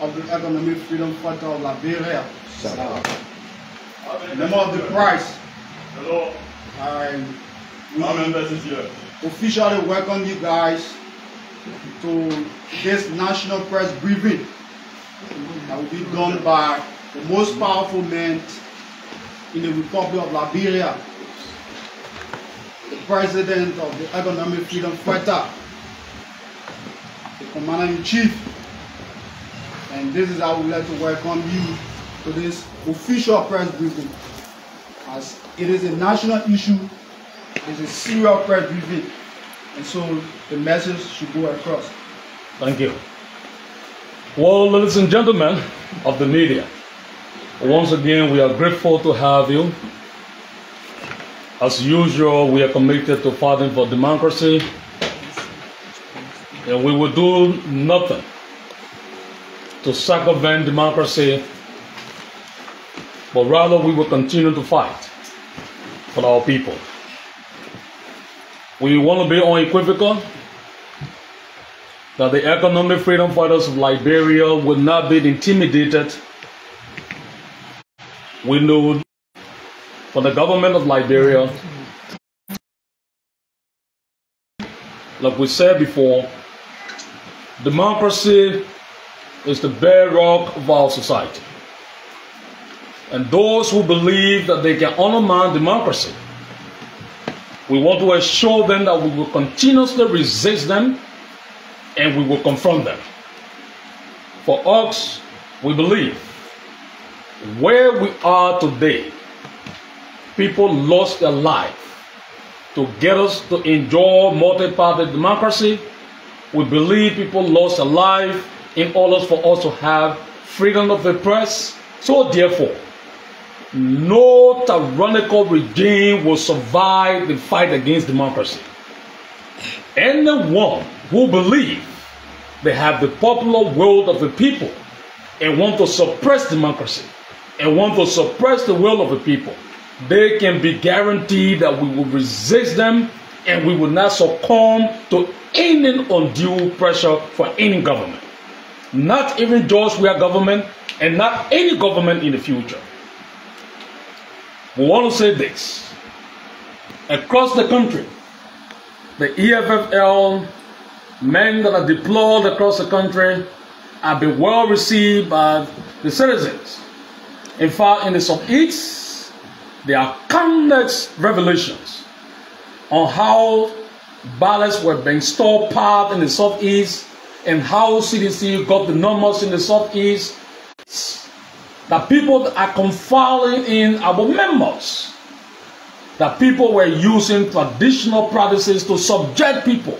of the Economic Freedom Fighter of Liberia. The Member of the prize. Hello, I how many we persons here? officially welcome you guys to this national press briefing that will be done by the most powerful man in the Republic of Liberia, the president of the Economic Freedom Fighter, the commander-in-chief. And this is how we like to welcome you to this official press briefing. As it is a national issue, it is a serious press briefing. And so the message should go across. Thank you. Well, ladies and gentlemen of the media, once again, we are grateful to have you. As usual, we are committed to fighting for democracy, and we will do nothing to circumvent democracy, but rather we will continue to fight for our people. We want to be unequivocal that the economic freedom fighters of Liberia will not be intimidated. We know for the government of Liberia, like we said before, democracy is the bedrock of our society. And those who believe that they can undermine democracy, we want to assure them that we will continuously resist them and we will confront them. For us, we believe where we are today, people lost their life to get us to enjoy multi-party democracy. We believe people lost their life in order for us to have freedom of the press. So therefore, no tyrannical regime will survive the fight against democracy. Anyone who believes they have the popular will of the people and want to suppress democracy and want to suppress the will of the people, they can be guaranteed that we will resist them and we will not succumb to any undue pressure for any government. Not even George Weah government and not any government in the future. We want to say this. Across the country, the EFFL men that are deployed across the country have been well received by the citizens. In fact, in the Southeast, there are countless revelations on how ballots were being stockpiled in the Southeast and how CDC got the numbers in the Southeast. That people are confining in our members. That people were using traditional practices to subject people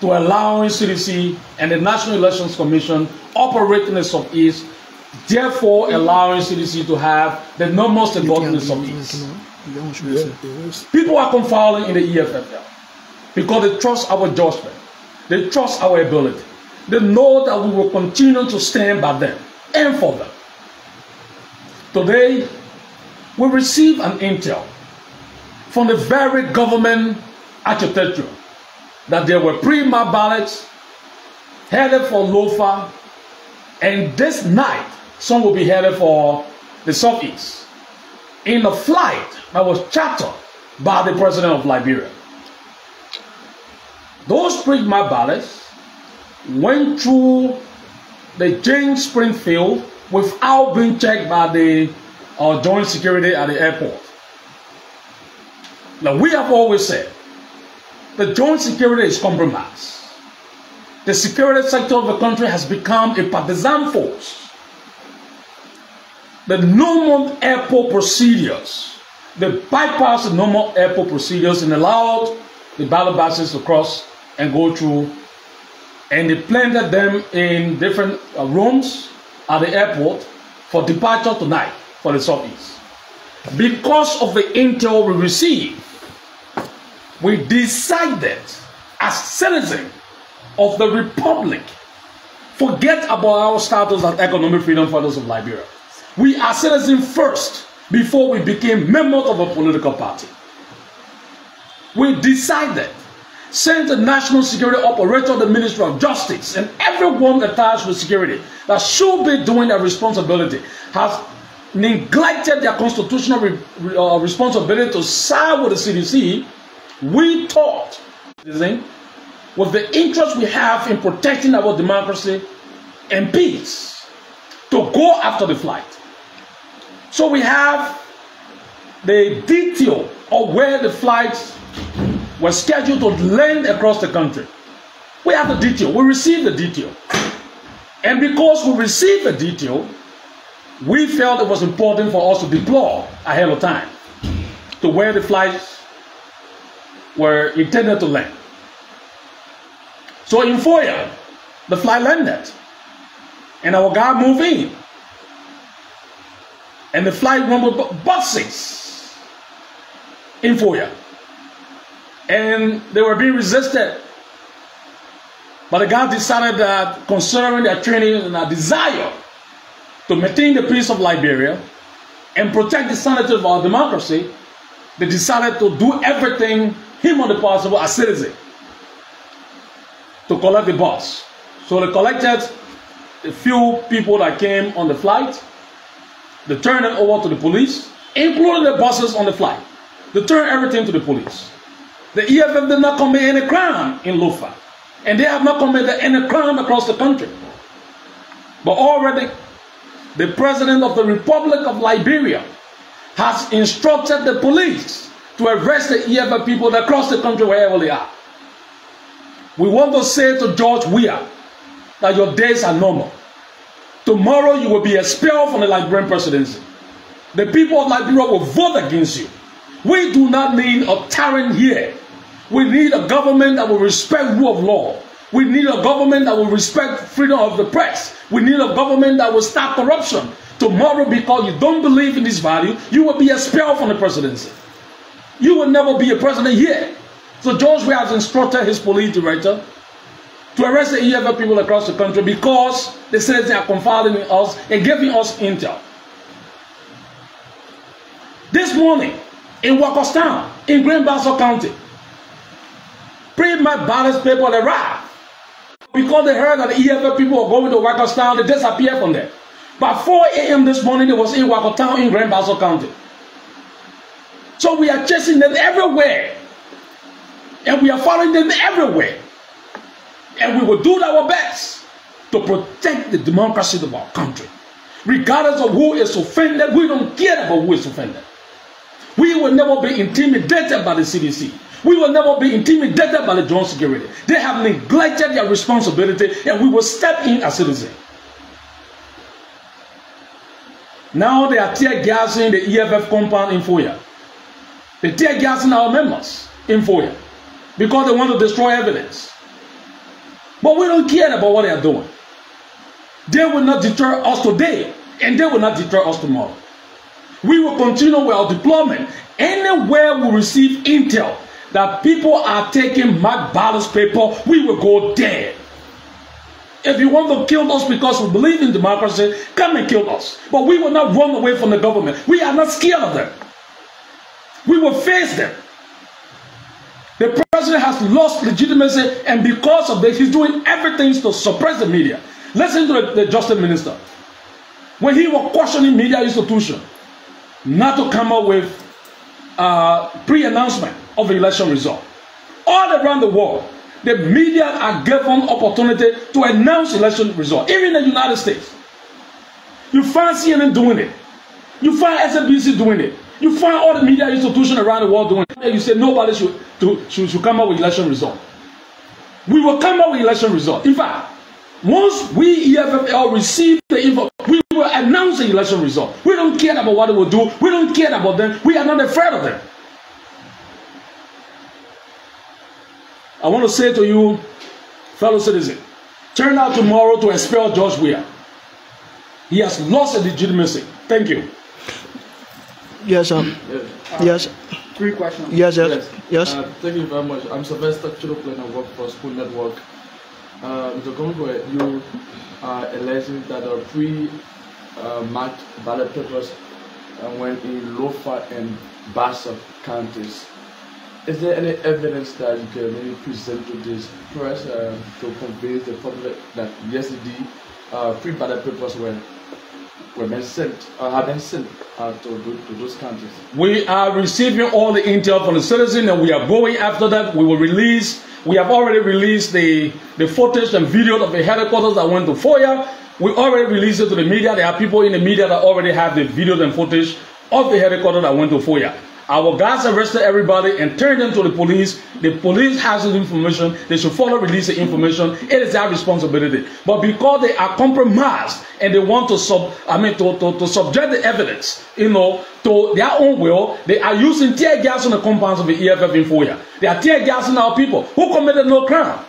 to allowing CDC and the National Elections Commission operate in the Southeast, therefore allowing CDC to have the numbers they got in the Southeast. People are confining in the EFFL because they trust our judgment. They trust our ability. They know that we will continue to stand by them and for them. Today, we receive an intel from the very government architecture that there were pre-map ballots headed for Lofa, and this night some will be headed for the southeast in a flight that was chartered by the president of Liberia. Those pre-map ballots went through the James Spriggs Payne without being checked by the uh, joint security at the airport. Now we have always said the joint security is compromised. The security sector of the country has become a partisan force. The normal airport procedures, they bypass the normal airport procedures and allowed the ballot boxes to cross and go through. And they planted them in different uh, rooms at the airport for departure tonight for the southeast. Because of the intel we received, we decided as citizens of the republic forget about our status as economic freedom fighters of liberia we are citizens first before we became members of a political party we decided sent the national security operator, the Ministry of Justice, and everyone attached with security that should be doing their responsibility has neglected their constitutional re, uh, responsibility to side with the CDC. We thought, with the interest we have in protecting our democracy and peace, to go after the flight. So we have the detail of where the flights were scheduled to land across the country. We have the detail. We received the detail. And because we received the detail, we felt it was important for us to deploy ahead of time to where the flights were intended to land. So in Foya, the flight landed, and our guy moved in. And the flight went with buses in Foya. And they were being resisted. But the guy decided that considering their training and their desire to maintain the peace of Liberia and protect the sanity of our democracy, they decided to do everything humanly possible as citizens to collect the bus. So they collected a few people that came on the flight. They turned it over to the police, including the buses on the flight. They turned everything to the police. The EFF did not commit any crime in Lofa, and they have not committed any crime across the country. But already the President of the Republic of Liberia has instructed the police to arrest the EFF people across the country wherever they are. We want to say to George Weah that your days are normal. Tomorrow you will be expelled from the Liberian presidency. The people of Liberia will vote against you. We do not need a tyrant here. We need a government that will respect rule of law. We need a government that will respect freedom of the press. We need a government that will stop corruption. Tomorrow, because you don't believe in this value, you will be expelled from the presidency. You will never be a president here. So George Weah has instructed his police director to arrest the EFF people across the country because they said they are confiding in us and giving us intel. This morning, in Wakostown, in Grand Bassa County, Pre-my ballot paper arrived. Because they heard that the EFF people were going to Wakostown, they disappeared from there. By 4 a.m. this morning, it was in Wakostown in Grand Bassa County. So we are chasing them everywhere. And we are following them everywhere. And we will do our best to protect the democracy of our country. Regardless of who is offended, we don't care about who is offended. We will never be intimidated by the CDC. We will never be intimidated by the joint security. They have neglected their responsibility and we will step in as citizens. Now they are tear gassing the EFF compound in Foya. They tear gassing our members in Foya because they want to destroy evidence. But we don't care about what they are doing. They will not deter us today and they will not deter us tomorrow. We will continue with our deployment anywhere we receive intel that people are taking Mark ballot paper, we will go there. If you want to kill us because we believe in democracy, come and kill us. But we will not run away from the government. We are not scared of them. We will face them. The president has lost legitimacy, and because of this, he's doing everything to suppress the media. Listen to the, the justice minister. When he was questioning media institution, not to come up with uh, pre-announcement of the election result. All around the world, the media are given opportunity to announce election result. Even in the United States, you find CNN doing it. You find MSNBC doing it. You find all the media institutions around the world doing it. And you say nobody should, to, should, should come up with election result. We will come up with election result. In fact, once we EFFL receive the info, we will announce the election result. We don't care about what they will do. We don't care about them. We are not afraid of them. I want to say to you, fellow citizen, turn out tomorrow to expel George Weah. He has lost his legitimacy. Thank you. Yes, um, yes. Three questions. Yes, yes, yes. Uh, thank you very much. I'm Sylvester Chidoplan. I work for Spoon Network. Uh, Mr. Gombe, you are alleging that the pre-marked uh, ballot papers uh, went in Lofa and Bassa counties. is there any evidence that you can maybe present to this press uh, to convince the public that yesterday uh, free ballot papers were were been sent uh, have been sent uh, to, to, to those countries? We are receiving all the intel from the citizen and we are going after that. We will release, we have already released the, the footage and video of the headquarters that went to Foya. We already released it to the media. There are people in the media that already have the videos and footage of the headquarters that went to Foya. Our guys arrested everybody and turned them to the police. The police has the information. They should follow release the information. It is their responsibility. But because they are compromised and they want to sub, I mean, to, to, to subject the evidence, you know, to their own will, they are using tear gas on the compounds of the EFF in Foya. They are tear gassing our people who committed no crime.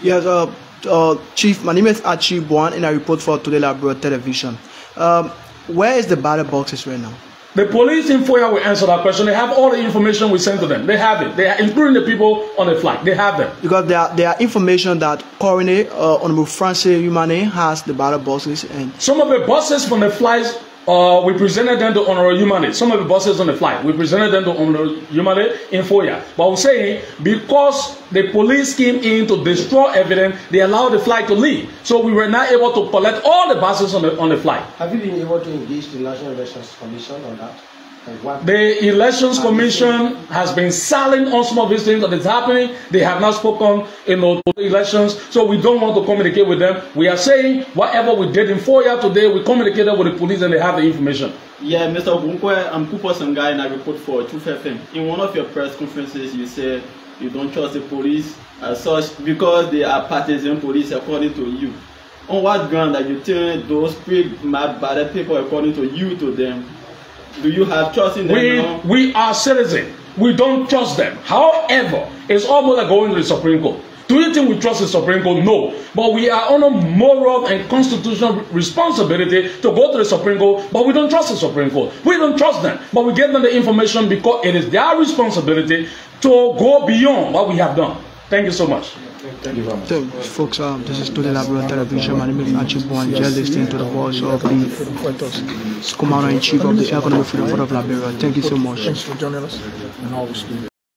Yes, uh, uh, Chief, my name is Archie Buan and I report for Today Liberia Television. Um, where is the ballot boxes right now? The police in Foya will answer that question. They have all the information we sent to them. They have it. They are, including the people on the flight. They have them. Because there are, there are information that Coroner uh, Honorable Francis Nyumalin has the ballot boxes and Some of the buses from the flights, uh, we presented them to Honorable Nyumalin. Some of the buses on the flight, we presented them to Honorable Nyumalin in Foya. But we're saying because the police came in to destroy evidence, they allowed the flight to leave. So we were not able to collect all the buses on the on the flight. Have you been able to engage the National Elections Commission on that? The Elections Commission has been silent on some of these things that is happening. They have not spoken know, the elections, so we don't want to communicate with them. We are saying whatever we did in Foya today, we communicated with the police and they have the information. Yeah, Mr. Obunkwe, I'm Kupo Sangai and I report for Truth FM. In one of your press conferences, you said you don't trust the police as such because they are partisan police according to you. On what ground that you think those pre-mad people according to you to them? Do you have trust in them We, now? we are citizens. We don't trust them. However, it's almost like going to the Supreme Court. Do you think we trust the Supreme Court? No. But we are on a moral and constitutional responsibility to go to the Supreme Court, but we don't trust the Supreme Court. We don't trust them, but we give them the information because it is their responsibility to go beyond what we have done. Thank you so much. So, folks, um, this is Today Liberia Television. My name is Archie Buan. You're listening to the voice of the Commander in Chief of the Economic Freedom of Liberia. Thank you so much. Thanks for joining us and always